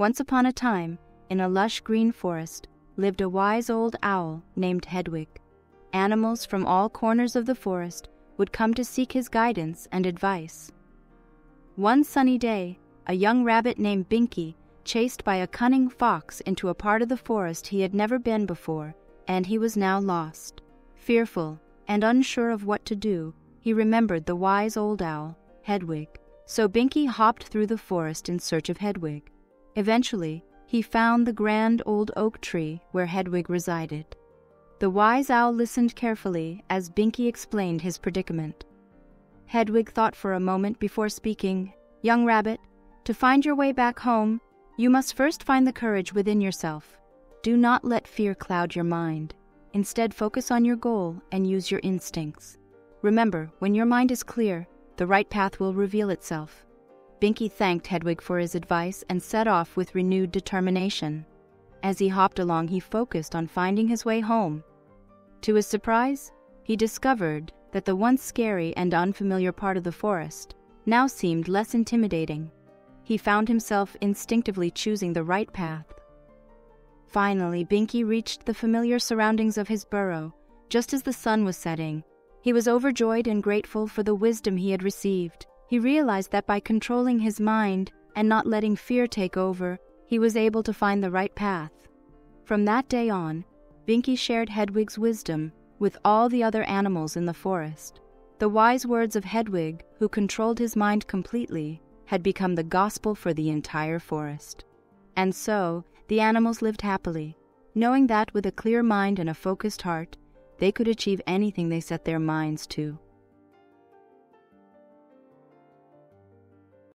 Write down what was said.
Once upon a time, in a lush green forest, lived a wise old owl named Hedwig. Animals from all corners of the forest would come to seek his guidance and advice. One sunny day, a young rabbit named Binky chased by a cunning fox into a part of the forest he had never been before, and he was now lost. Fearful and unsure of what to do, he remembered the wise old owl, Hedwig. So Binky hopped through the forest in search of Hedwig. Eventually, he found the grand old oak tree where Hedwig resided. The wise owl listened carefully as Binky explained his predicament. Hedwig thought for a moment before speaking. Young rabbit, to find your way back home, you must first find the courage within yourself. Do not let fear cloud your mind. Instead, focus on your goal and use your instincts. Remember, when your mind is clear, the right path will reveal itself. Binky thanked Hedwig for his advice and set off with renewed determination. As he hopped along, he focused on finding his way home. To his surprise, he discovered that the once scary and unfamiliar part of the forest now seemed less intimidating. He found himself instinctively choosing the right path. Finally, Binky reached the familiar surroundings of his burrow just as the sun was setting. He was overjoyed and grateful for the wisdom he had received. He realized that by controlling his mind and not letting fear take over, he was able to find the right path. From that day on, Binky shared Hedwig's wisdom with all the other animals in the forest. The wise words of Hedwig, who controlled his mind completely, had become the gospel for the entire forest. And so, the animals lived happily, knowing that with a clear mind and a focused heart, they could achieve anything they set their minds to.